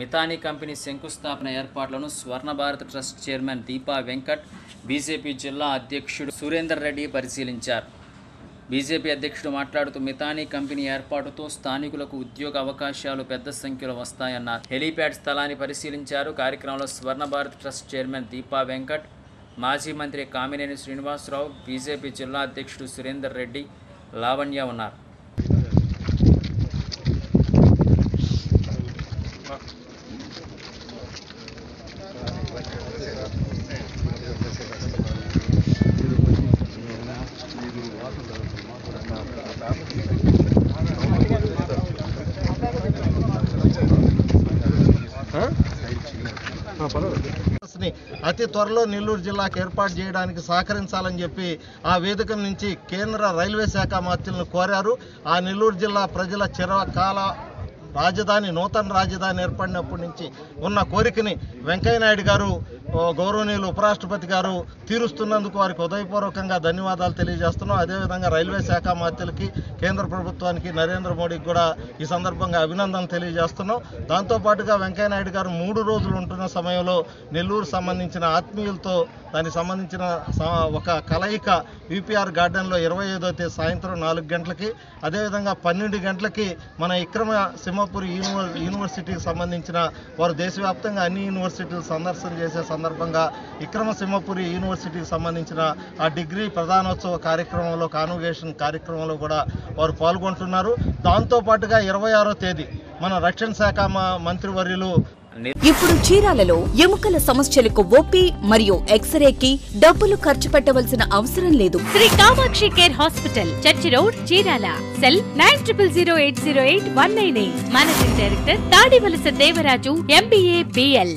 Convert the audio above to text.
మితానీ company శంకుస్థాపన ఏర్పాట్లను Swarna Bharat trust chairman Deepa Venkat BJP జిల్లా అధ్యక్షుడు సురేందర్ రెడ్డి పరిశీలించారు. బీజేపీ అధ్యక్షుడు మాట్లాడుతూ మితానీ కంపెనీ ఏర్పాటుతో స్థానికులకు ఉద్యోగ అవకాశాలు పెద్ద సంఖ్యలో వస్తాయన్నారు. హెలీప్యాడ్ స్థలాన్ని పరిశీలించారు. కార్యక్రమంలో స్వర్ణ భారత్ ట్రస్ట్ చైర్మన్ దీపా వెంకట్ మాజీ మంత్రి కామినేని శ్రీనివాసరావు బీజేపీ జిల్లా అధ్యక్షుడు సురేందర్ రెడ్డి లావణ్య ఉన్నారు. అతి త్వరలో నెల్లూరు జిల్లాకు ఏర్పాటు చేయడానికి సహకరించాలని చెప్పి ఆ వేదిక నుంచి కేంద్ర రైల్వే శాఖ మంత్రులను కోరారు. ఆ నెల్లూరు జిల్లా ప్రజల చిరకాల రాజధాని నూతన రాజధాని ఏర్పడినప్పటి నుంచి ఉన్న కోరికని వెంకయ్యనాయుడు గారు గౌరవనీయులు ఉపరాష్ట్రపతి గారు తీరుస్తున్నందుకు వారికి ఉదయపూర్వకంగా ధన్యవాదాలు తెలియజేస్తున్నాం. అదేవిధంగా రైల్వే శాఖ మాత్యులకి కేంద్ర ప్రభుత్వానికి నరేంద్ర మోడీకి కూడా ఈ సందర్భంగా అభినందనలు తెలియజేస్తున్నాం. దాంతోపాటుగా వెంకయ్యనాయుడు గారు మూడు రోజులు ఉంటున్న సమయంలో నెల్లూరు సంబంధించిన ఆత్మీయులతో దానికి సంబంధించిన స- ఒక కలయిక విపిఆర్ గార్డెన్లో ఇరవై ఐదో తేదీ సాయంత్రం నాలుగు గంటలకి అదేవిధంగా పన్నెండు గంటలకి మన విక్రమ సింహపురి యూనివర్ యూనివర్సిటీకి సంబంధించిన వారు దేశవ్యాప్తంగా అన్ని యూనివర్సిటీలు సందర్శన చేసే సందర్భంగా విక్రమ సింహపురి యూనివర్సిటీకి సంబంధించిన ఆ డిగ్రీ ప్రధానోత్సవ కార్యక్రమంలో కాన్వకేషన్ కార్యక్రమంలో కూడా వారు పాల్గొంటున్నారు. దాంతోపాటుగా ఇరవై ఆరో తేదీ మన రక్షణ శాఖ మంత్రివర్యులు. ఇప్పుడు చీరాలలో ఎముకల సమస్యలకు ఓపీ మరియు ఎక్స్రేకి డబ్బులు ఖర్చు పెట్టవలసిన అవసరం లేదు. Shri Kamakshi care hospital church road Chirala. Cell nine triple zero eight zero eight one nine eight. Managing director Tadivalasa Devaraju MBA BL